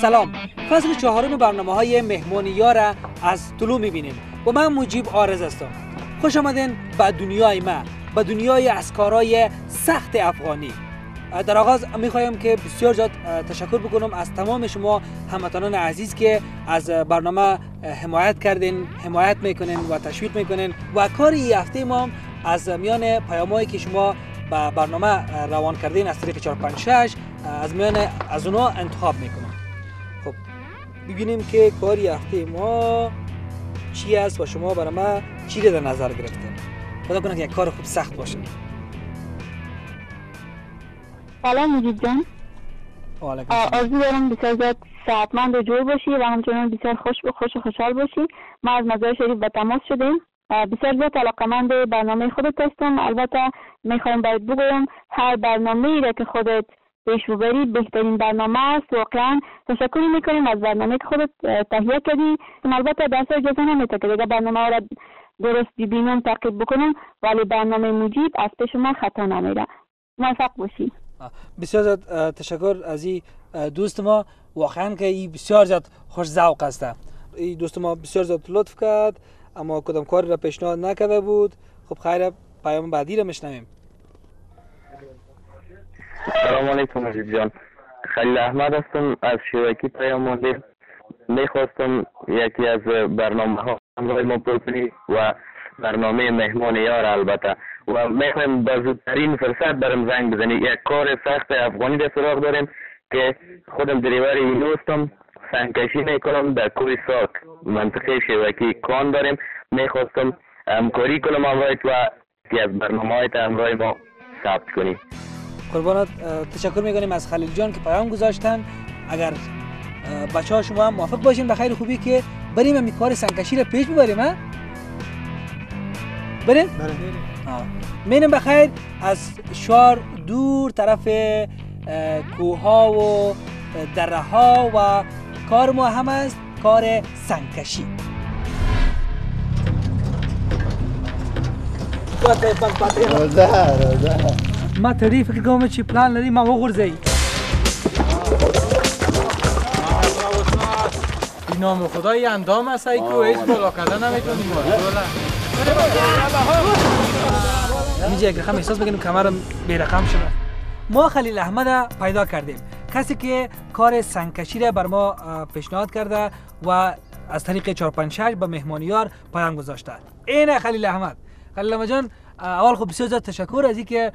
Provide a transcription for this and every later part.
سلام. فصل چهارم برنامه های را از طلوع می‌بینیم. و من مجیب آرز هستم. خوش آمدین. به دنیای ما به دنیای از کارهای سخت افغانی. در آغاز می‌خوایم که بسیار زیاد تشکر بکنم از تمام شما هموطنان عزیز که از برنامه حمایت کردین حمایت می‌کنین و تشویق می‌کنین و کار ای هفته ما از میان پیامایی که شما به برنامه روان کردین از طریق 456 از میان از اونها انتخاب می‌کنم. خب ببینیم که کاری هفته ما چی است و شما برای ما چی در نظر گرفتین. خدا کنه که یک کار خوب سخت باشه. سلام مجید جان. آرزو دارم بسیار زیاد صحتمند و جور باشی و همچنان بسیار خوش و خوش و خوشحال باشی. ما از مزار شریف به تماس شدیم. بسیار زیاد علاقمند برنامه خودت هستم. البته می‌خوایم باید بگویم هر برنامه ای را که خودت پیش ببری بهترین برنامه است. واقعا تشکر می‌کنیم از برنامه که خودت تهیه کردی. البته دست اجازه نمیده که دیگه برنامه را درست ببینم تعقیب بکنم. ولی برنامه مجید از پیش ما خطا نمیره. موفق باشی. بسیار زیاد تشکر از این دوست ما. واقعا که این بسیار زیاد خوش ذوق است. این دوست ما بسیار زیاد لطف کرد اما کدام کاری را پیشنهاد نکرده بود؟ خب خیر پیام بعدی را میشنویم. سلام علیکم مجید جان. خلیل احمد هستم از شبکی پیام می‌خواستم یکی از برنامه ها ما و برنامه مهمان یار البته. و می‌خوایم با زودترین فرصت برم زنگ بزنی یک کار سخت افغانی در سراغ داریم که خودم دریور این دوستم سنگکشی می‌کنم در کوی ساک منطقه شبکی کان داریم. می‌خواستم همکاری کنم همراهت و از برنامه های همراه ما ثبت کنیم. قربانت تشکر می‌کنیم از خلیل جان که پیام گذاشتن. اگر بچه ها شما هم موافق باشین به خیر خوبی که بریم می کار سنگکشی رو پیش ببریم ها؟ بریم؟ بله. مینم بخیر. از شار دور طرف کوه ها و دره ها و کار ما هم است. کار سنگکشی. ما تعریف که گام چی پلان لري ما وغورځي این نام خدای اندام است ای که هیچ بالا کردن نمی‌تونیم. میجه اگر هم احساس بگیریم کمرم بی رقم شده. ما خلیل احمد پیدا کردیم. کسی که کار سنگکشی را بر ما پیشنهاد کرده و از طریق 456 به مهمانیار پیام گذاشته. این خلیل احمد. خلیل احمد جان اول خب بسیار تشکر از اینکه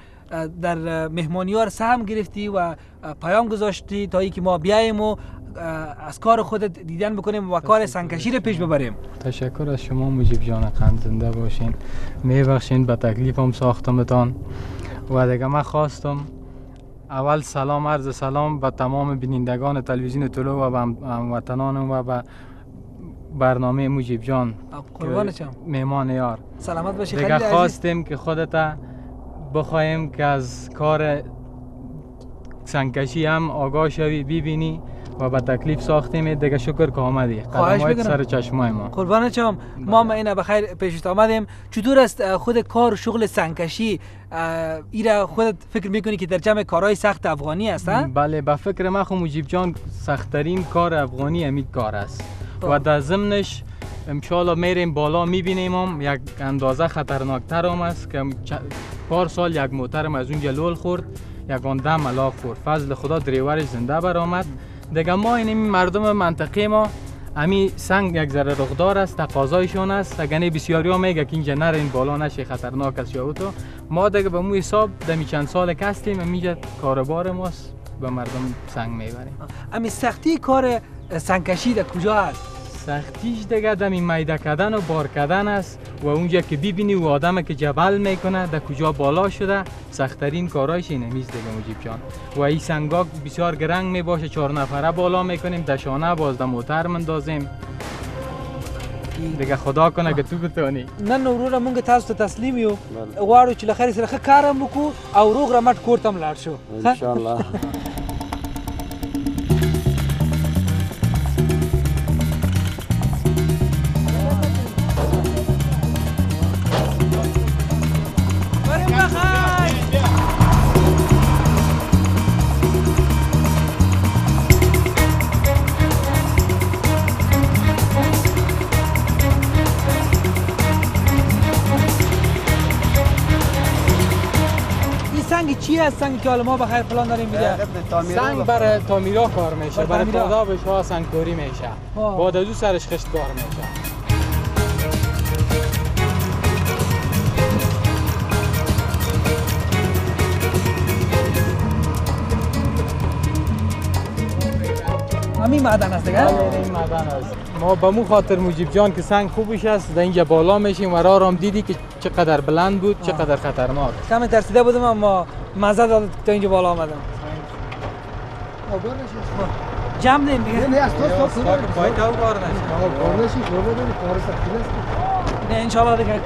در مهمانیار سهم گرفتی و پیام گذاشتی تا اینکه ما بیایم و از کار خودت دیدن بکنیم و کار سنگکشی رو پیش ببریم. تشکر از شما مجیب جان قند زنده باشین. میبخشین به تکلیفم ساختمتان. و دیگه من خواستم اول سلام عرض سلام به تمام بینندگان تلویزیون طلوع و به هموطنانم و به برنامه مجیب جان قربان چم مهمان یار. سلامت باشی دیگه عزیز. خواستیم که خودت بخوایم که از کار سنگکشی هم آگاه شوی ببینی. و به تکلیف ساختیم. دیگه شکر که آمدی. می‌کنم. سر چشمای ما. قربان چم ما ما اینا بخیر پیشت آمدیم. چطور است خود کار و شغل سنگکشی ایرا خودت فکر می‌کنی که در جمع کارهای سخت افغانی است؟ بله به فکر من خو مجیب جان سختترین کار افغانی همین کار است. و در ضمنش امشالا میریم بالا می‌بینیم هم یک اندازه خطرناکتر هم است که پار سال یک موترم از اونجا لول خورد یگان دم علاق خورد. فضل خدا دریورش زنده برآمد. دیگه ما این مردم منطقه ما. امی سنگ یک ذره رخدار است تقاضایشون است. اگه بسیاری ها میگه که اینجا نرین بالا نشه خطرناک است یا ما دیگه به مو حساب دمی چند سال که هستیم اینجا کاربار ماست به مردم سنگ می‌بریم. امی سختی کار سنگکشی در کجا است سختیش دیگه دمی میده کردن و بار کردن است و اونجا که ببینی و آدم که جبل می‌کنه در کجا بالا شده سختترین کارایش اینه میز دیگه مجیب جان. و این سنگا بسیار گرنگ می‌باشه چهار نفره بالا می‌کنیم دشانه باز در موتر مندازیم. دیگه خدا کنه که تو بتونی. نن وروره مونږ تاسو ته تسلیم یو. غواړو چې له خیر سره ښه کار هم وکړو او روغ رمټ کور ته شو. ان شاء الله هست سنگ که حالا ما بخیر پلان داریم میده سنگ برای تعمیرا کار میشه. برای پادابش ها سنگ کوری میشه با دو سرش خشت کار میشه. همین معدن است دیگه؟ این معدن است ما به مو خاطر مجیب جان که سنگ خوبش است در اینجا بالا میشیم و راه رام دیدی که چقدر بلند بود چقدر خطرناک. کمی ترسیده بودم اما مزه داد تا اینجا بالا آمدم. جمع دیم دیگه. نه از تو تو پای تو کار نشه. کار نشی کار بدونی کار سختی است نه انشالله دیگه.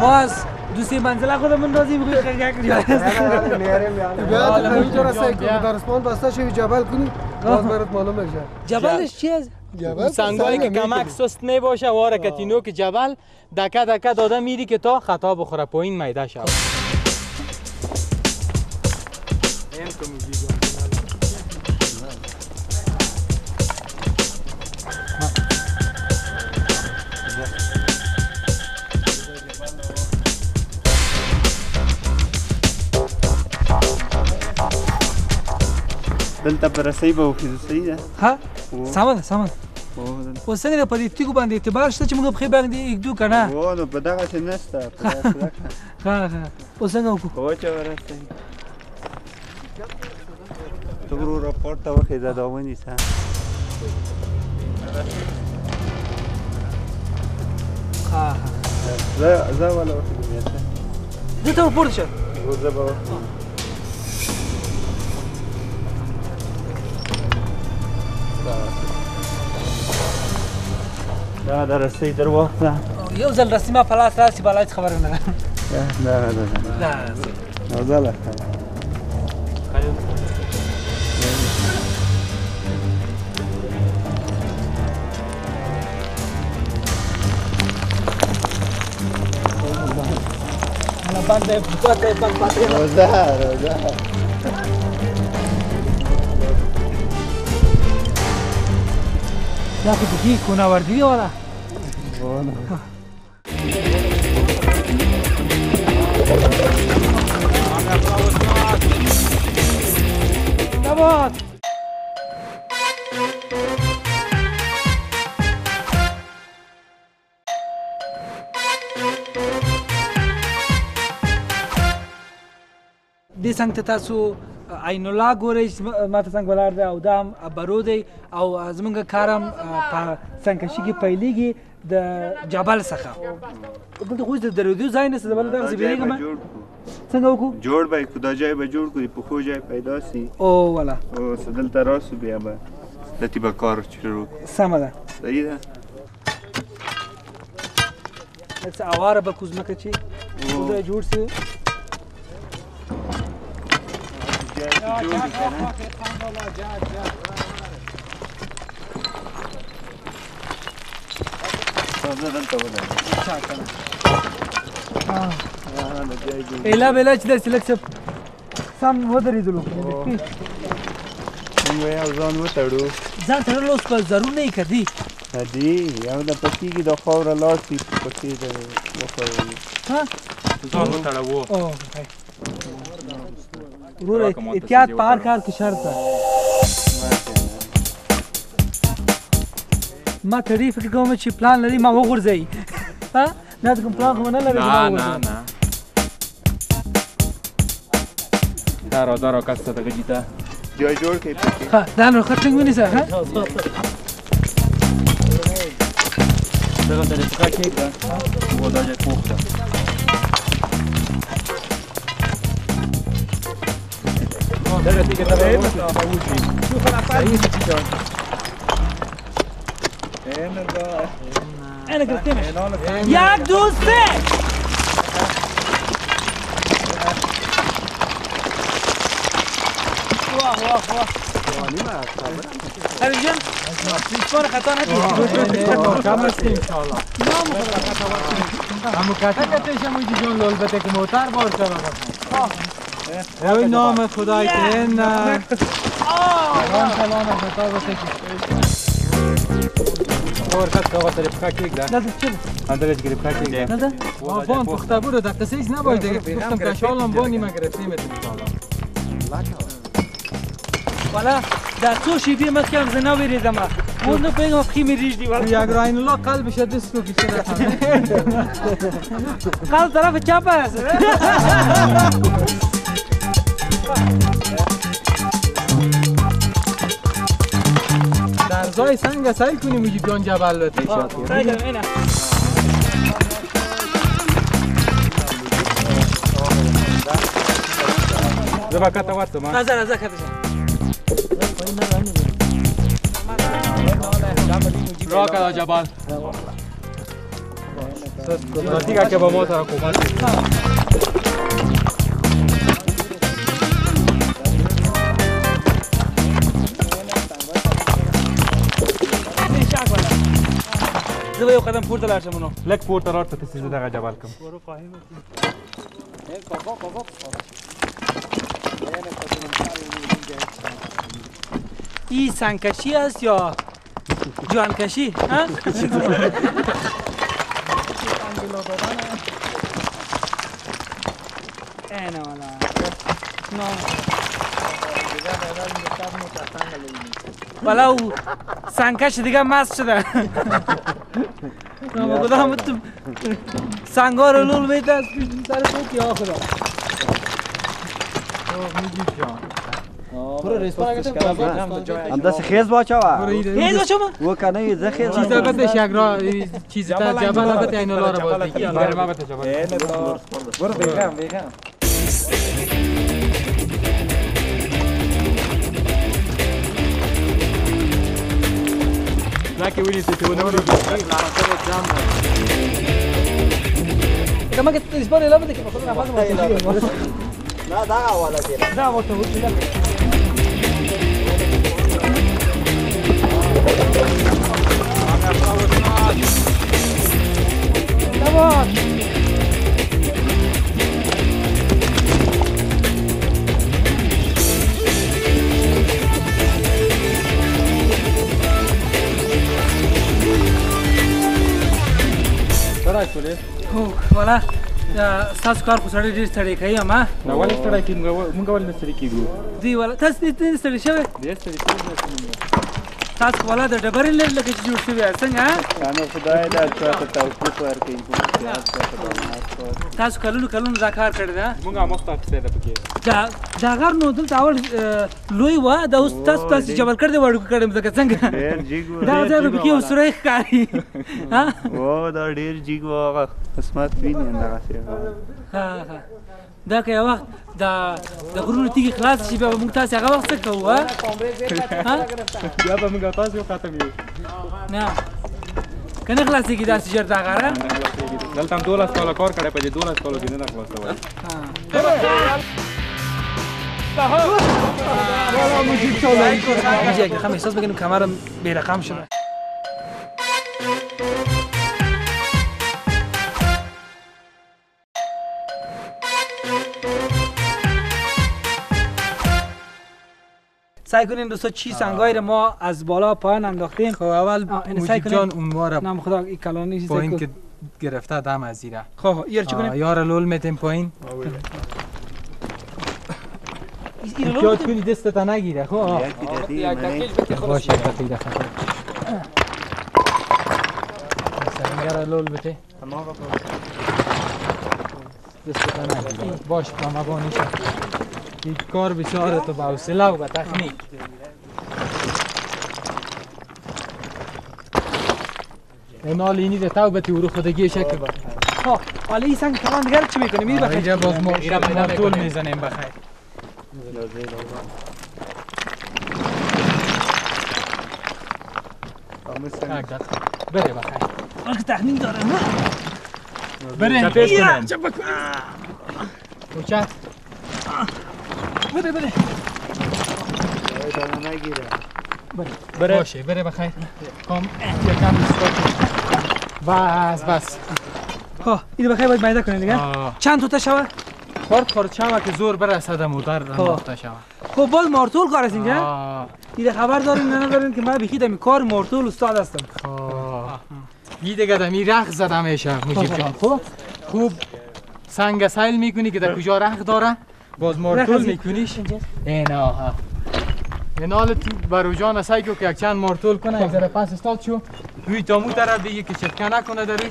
ما از دوستی منزل خودمون راضی بگوی خیلی میاریم یعنی بعد اینجا رسید که درسمان بسته شوی جبل کنی باز برات معلوم میشه. جبلش چی است سنگایی که کمک سست می باشه و حرکتینو که جبل دکه دکه داده میری که تا خطا بخوره پایین میده شود. دلته پر رسۍ به وخیزو صحیح ده؟ ها؟ سمه ده سمه ده. اوس څنګه د پدې تیګو باندې اعتبار شته چې موږ په باندې یک دو کنه و نو په دغه څه نشته په دغه څه ده. ها ها اوس څنګه وکړو وچه ورسئ ته وروره پورته وخیزه دا ونیسه. ها ها. زه زه ولا وخیزم دې ته ورپورته شه. زه به دا د رسۍ درواخله یو ځل رسۍ ما په لاس راسي بالا هېڅ خبره نه نه نه نه نه نازله Banda de puta, banda de patrón. Rosar, rosar. Ya que te con una bardilla ahora. Bueno. ¡Vamos! دې څنګه تاسو عین الله ګورئ چې ما ته څنګه ولاړ دی او دا هم برو دی او زمونږ کارم په څنګه کې پیلېږي د جبل څخه. دلته خو د درودو ځای نه څه بل دغه څه بیریږم څنګه وکړو جوړ به کړو دا ځای به جوړ کړو په خو ځای پیدا سي او ولا او دلته راسو بیا به. دتی به کار شروع. سمه ده. صحیح ده؟ څه اواره به کوزمکه چې دا جوړ سي ځای جوړ اله بلا چې د سلک څه سم ودرېدلو موږ یو ځان وتړو ځان تړل اوس په ضرور نه کدي دی یو د پکېږي د خاوره لاستي پکې د وخوړو ها ځان وتړو ورور احتیاط پار کار کی شرط ده ما فکر کوم چې پلان لري ما وغورځي ها نه کوم پلان خو نه لري نه نه. نه دارو دارو کسته دغه جیتا جای جوړ کړئ پکې ها دا نو خټنګ ونیسه ها دغه د څه کې دا و دا جه پوخته دغه دیگه تا به اینه دا اینه گرفتیمش یک دو سه. واه واه واه حبیب جان. کار خطا نکنید کم است انشالله همو کتکتش همو جان. لول بده که موتر بار شده اوی نام خدای که این سلام سلام خطا بسه خبر کت که آقا سری پکا کیک ده نه چه اندرش گری پکا کیک ده نه بان پخته بود در قصه ایست نباید. دیگه گفتم که شالم بانی ما گرفتیم انشالله والا در تو شیبی ما کم زنا بریدم اون بگم خیمی ریجدی والا یک راین الله قلبش دست کسی قلب طرف است. در زای سنگ سیل کنیم وجود جان جبل سعی کنم اینه زبا کتا واتو ما نظر نظر کتشم را کدا جبل. دیگه که با ما سر حکومت زبا یو قدم پورته لاړ شم نو لک پورته راټ ته سیده دغه جبل کوم این سنگکشی است یا جوانکشی ها اینه والا نه والا او سنگکش دیگه مست شده خدا تو سنگا رو لول میده از پیش سر تو که آخر هم دست خیز باچه و هیچ بچه ما و کنه یه زه خیز چیز البته یک را چیز تا جبل البته این الله را باز دیگه برای ما بته جبل برو بیگم بیگم کې ونیسي چې ونه ولګي كما كنت الاسبوع اللي لابد كيف اخذنا بعض لا دعوه ولا شيء دعوه تقولش لا Come on! کولې هو والا ستاسو کار خو سړی ډېر ستړی کوي اما نو ولې ستړی کیږو مونږ ولې نه ستړي کیږو دی والا تاسو دې ستړي شوی دې ستړي تاسو والا د ډبرې لږ چې جوړ شوی څنګه کنه خدای دا چاته توفیق ورکړي تاسو کلونو کلونو دا کار کړی دا مونږه مخته څه ده پکې. دا دا غر نو دلته اول لوی و دا اوس تاسو تاسو جبل کړی وړو کړم ځکه څنګه؟ ډیر جیګ دا ځای به کې وسره ښکاری ها؟ و دا ډیر جیګ واغه قسمت ویني دغه څه ها ها دا که یو وخت دا د غرونو تیږي خلاص شي بیا به موږ تاسو هغه وخت څه کوو ها؟ بیا به مونږ تاسو ختم یو. نه که نه خلاصېږي داسې ژر دا غره دلته هم 12 کاله کار کړی په دې 12 کالو کې نه ده خلاصول حاجی اگه خم احساس بکنیم کمرم بی رقم شده سعی کنین دوستا چی سنگای رو ما از بالا پایین انداختیم. خب اول موجی کنیم. جان اونوار نام خدا این کلانی چیز پایین که گرفته دم از زیره خب یار چی کنیم یار لول میتیم پایین. یاد کنی دستت نگیره. خب آه. یکی دیدی من باشه تقیده خطر سرنگر لول بته دستت نگیره. باش پامگانی شد این کار بسیاره تو با حوصله و با تکنیک اینال اینی ده تو بتی ورو خودگی شکل با خب حالا این سنگ کلان دیگر چی می‌کنیم این بخیر اینجا باز ما ما طول می‌زنیم بخیر. بره بخیر که تخمین دارم بره پیش کنم چپ بکن کوچت بره بره. بره باشه بره بخیر کام یکم بس بس. ها اینو بخیر باید میده کنید دیگه. چند توتا شوه خورد خورد. شوه که زور برسد مدر انداخته شوه خب باز مارتول کار است اینجا. دیگه خبر دارین نه ندارین که من بخید دمی کار مارتول استاد هستم یه دیگه دمی رخ زده میشه مجیب جان. خوب خوب. سنگ سیل می‌کنی که در کجا رخ داره؟ باز مارتول میکنیش اینا ها این حال تو برو جان سعی که یک چند مارتول کنه یک ذره پس استاد شو. روی تامو طرف بگی که چتکه نکنه داری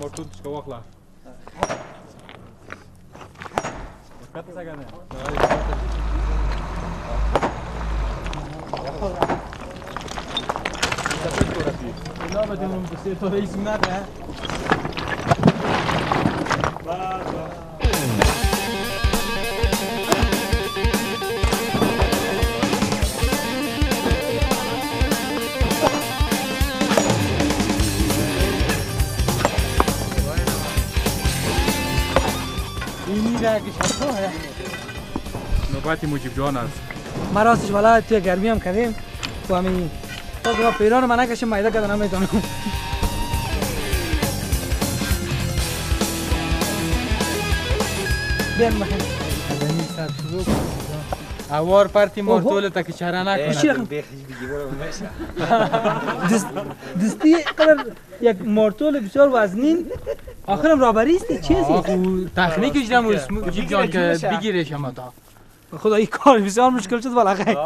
مارتول تشکا واخلا Kata لا بدهم بصير رئيس منادى نوبت مجیب جان است. ما راستش والا توی گرمی هم کردیم. و همین تا که پیران من نکشم مایده کردن نمی‌تونم بیان اوار پارتی مارتول تا که چرا نکنه. دستی قدر یک مارتول بسیار وزنین. آخرم رابری است چی است تکنیکش نمو مجیب جان که بگیرش اما تا خدا این کار بسیار مشکل شد والا خیر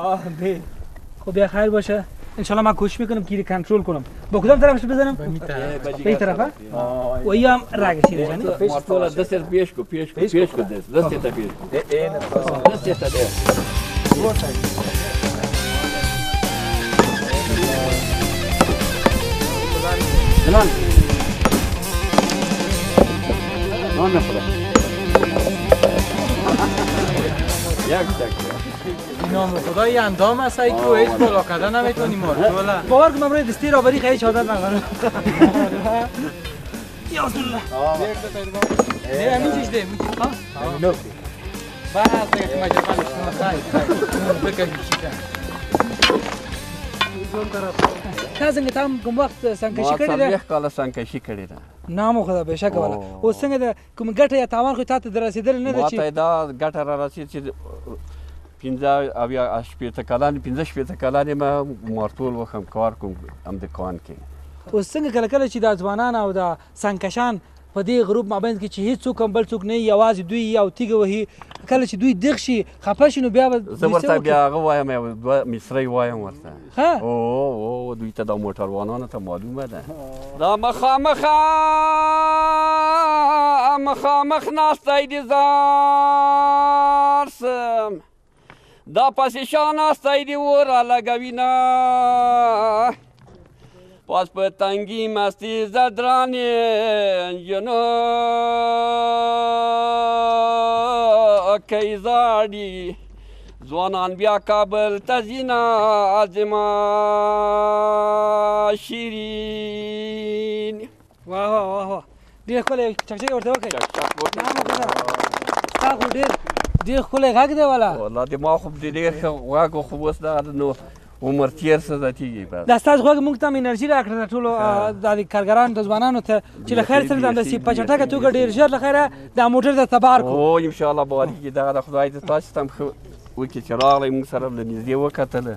خب بیا خیر باشه. انشالله من کوشش می‌کنم گیری کنترل کنم. با کدام طرفش بزنم؟ به این طرفه و این هم رگشی رجانی پیش کولا دست پیش کو پیش کو پیش کو دست دست تا پیش کو دست تا دست. جلال نان نخوره یک تک نام خدا یه اندام است ای که هیچ بالا کده نمیتونی مارد باور کنم روی دستی را بری خیلی عادت نگرم یا الله. نه همین چیز ده بس دیگه که مجرمان شما سای بکن تاسو څنګه تام کوم وخت سنکشي کړی ده؟ څلوېښت کاله سنکشي کړی ده. نام خدا بېشکه والا. اوس څنګه ده کوم ګټه یا تاوان خو تا ته در رسېدلی نه ده چې ماته دا ګټه را رسېد چې پنځه او یا شپېته کلان پنځه شپېته کلان ما مارتول وخم کار کوم هم د کان کې اوس څنګه کله کله چې د ځوانان او د سنکشان په دې غروب مابین کې چې هیڅ څوک هم بل څوک نه یوازې دوی یو تیږه وهي کله چې دوی دغ شي خفه شي نو بیا به زه ورته بیا هغه وایم یو دوه مصرۍ وایم ورته. ها؟ او او دوی ته د موټروانانو ته معلومه ده. دا مخامخ مخامخ ناستی دي زار سم دا پسې شان ناستی دي ور لګوینه پاس په تنګي مستی زدرانې جنو کوي زاړي. ځوانان بیا کابل ته ځینه عظمه شیرین. واه واه واه ډېر ښکلی چکچکې ورته وکړئ. ستا خو ډېر ډېر ښکلی غږ دی والا والله د ما خو ډېر ښه غږ خو اوس دغه نو عمر تیر څه زیاتېږي بس. دا ستاسو غوږ موږ ته هم انرژي راکړه ټولو د کارګرانو د ځوانانو ته چې له خیر سره داسې په چټکه توګه ډېر ژر له خیره دا موټر د تبار کړو. او ان شاء الله به ورکړي دغه د خدای د تاسو ته هم ښه وکړي چې راغلی موږ سره له نږدې وکتله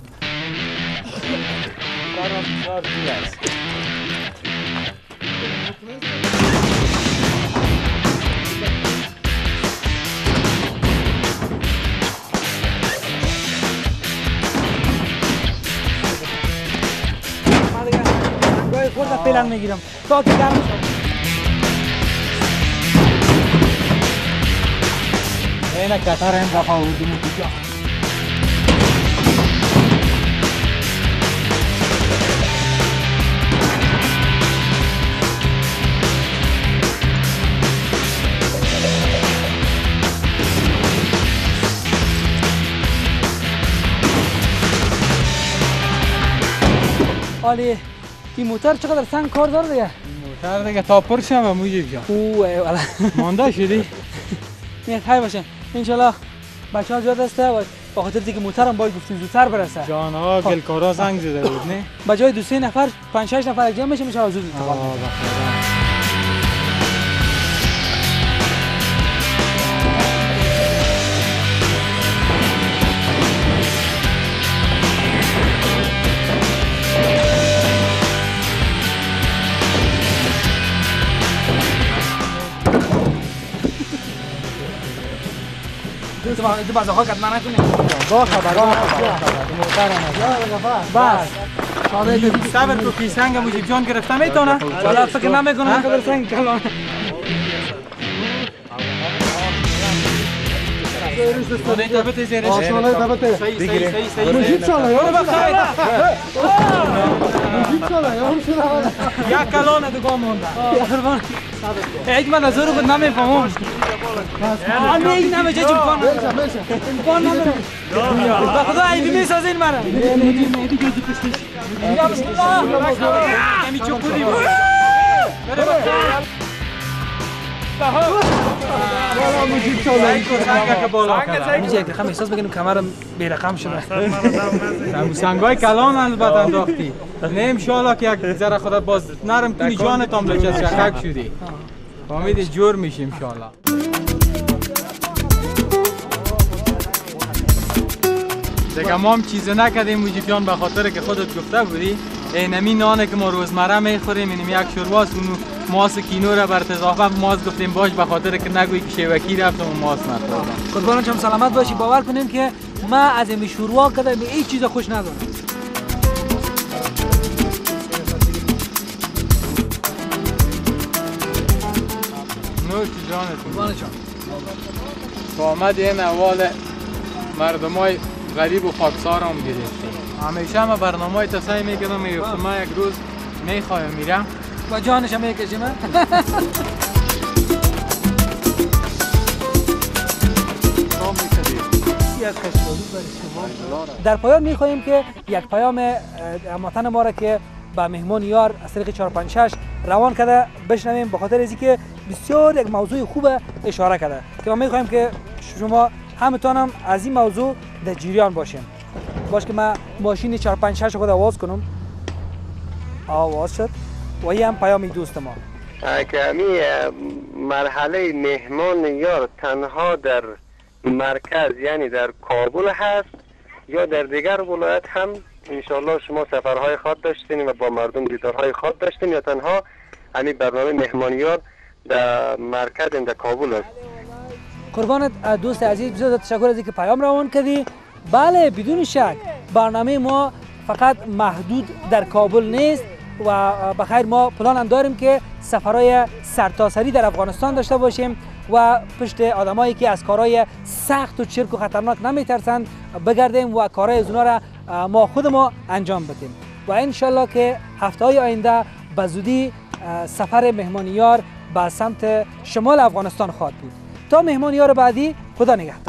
تو می‌گیرم. تا که گرم این کتر این دفعه اردیم کجا Olha این موتر چقدر سنگ کار داره دیگه موتر دیگه تا پر شم موجب جان اوه والا مانده شدی نه خیر باشه انشالله بچه ها زیاد است و با خاطر دیگه موترم باید گفتیم زودتر برسه جان ها گلکارا زنگ زده بود نه با جای دو سه نفر پنج شش نفر جمع میشه میشه زود انتقال تو با- تو بازه ها کتنا نکنی با خبر با خبر بس صبر کو کی سنگ موجب جان گرفته می‌تونه والا فکر نمی‌کنم که برسن کلان یک کلان دیگه مونده یک من از رو بود نمی‌فهمم آن یک نمیشه چون بشه بشه کن ندارم با خدا عیبی می‌سازین مرا یا بسم الله کمی چوبودی بود بره والا مجید شالا سنگ که بالا رقم احساس بگیرم کمرم بی رقم شده سنگای کلان البته انداختی نه انشالله که یک ذره خودت باز نرم کنی جانت هم شخک شدی فهمیدی جور میشی انشالله دیگه ما هم چیز نکردیم موجی جان به خاطر که خودت گفته بودی اینمی نانه که ما روزمره می‌خوریم اینم یک شورواست اونو ماس کینو را بر اضافه ماس گفتیم باش به خاطر که نگویی که شیوکی رفتم و ماس نخوردم قربان چم سلامت باشی. باور کنین که ما از این شوروا کده به هیچ چیز خوش ندارم نوش جانتون قربان چم با آمد این اول مردم های غریب و خاکسار هم گرفتیم همیشه ما برنامه های تصایی می‌کنم می‌گفتم من یک روز می‌خوایم میرم با جانش هم می‌کشیم در پایان می‌خواهیم که یک پیام هموطن ما را که به مهمان یار از طریق 456 روان کرده. بشنویم به خاطر از که بسیار یک موضوع خوب اشاره کرده که ما می‌خواهیم که شما همتان هم از این موضوع در جریان باشیم باش که من ماشین 456 خود آواز کنم. آواز شد. و این هم پیام دوست ما. که مرحله مهمان یار تنها در مرکز یعنی در کابل هست یا در دیگر ولایت هم انشالله شما سفرهای خود داشتین و با مردم دیدارهای خود داشتین. یا تنها همین برنامه مهمان یار در مرکز در کابل است. قربانت دوست عزیز بسیار تشکر از اینکه پیام روان کردی. بله بدون شک برنامه ما فقط محدود در کابل نیست و بخیر ما پلان هم داریم که سفرهای سرتاسری در افغانستان داشته باشیم. و پشت آدمایی که از کارهای سخت و چرک و خطرناک نمیترسند بگردیم و کارهای از را ما خود ما انجام بدیم. و انشالله که هفته های آینده به زودی سفر مهمانیار به سمت شمال افغانستان خواهد بود. تا مهمانیار بعدی خدا نگهدار.